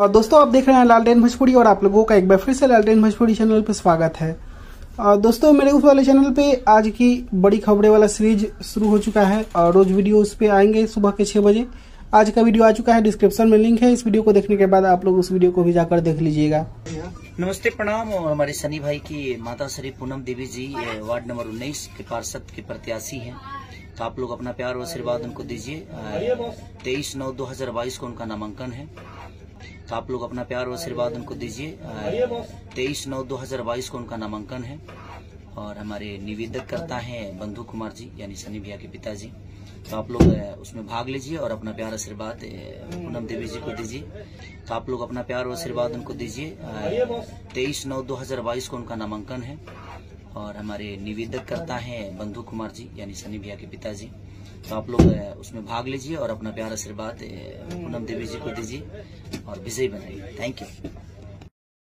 दोस्तों, आप देख रहे हैं लालटेन भोजपुरी और आप लोगों का एक बार फिर से लालटेन भोजपुरी चैनल पर स्वागत है। दोस्तों, मेरे उस वाले चैनल पे आज की बड़ी खबरें वाला सीरीज़ शुरू हो चुका है और रोज वीडियो उस पर आएँगे सुबह के छह बजे। आज का वीडियो आ चुका है डिस्क्रिप्शन में लिंक है। इस वीडियो को देखने के बाद आप लोग उस वीडियो को भी जाकर देख लीजिएगा। नमस्ते, प्रणाम। और हमारे सनी भाई की माता श्री पूनम देवी जी वार्ड नंबर 19 के पार्षद के प्रत्याशी हैं। तो आप लोग अपना प्यार और आशीर्वाद उनको दीजिए। तेईस नौ दो हज़ार बाईस को उनका नामांकन है। तो आप लोग अपना प्यार और आशीर्वाद उनको दीजिए। तेईस नौ दो हज़ार बाईस को उनका नामांकन है। और हमारे निवेदक करता है बंधु कुमार जी यानी सनी भैया के पिताजी। तो आप लोग उसमें भाग लीजिए और अपना प्यार आशीर्वाद पूनम देवी जी को दीजिए। तो आप लोग अपना प्यार और आशीर्वाद उनको दीजिए। तेईस नौ दो हज़ार बाईस को उनका नामांकन है। और हमारे निवेदक करता है बंधु कुमार जी, यानी सनी भैया के पिताजी। तो आप लोग उसमें भाग लीजिए और अपना प्यार आशीर्वाद पूनम देवी जी को दीजिए और विजयी बनाइए। Thank you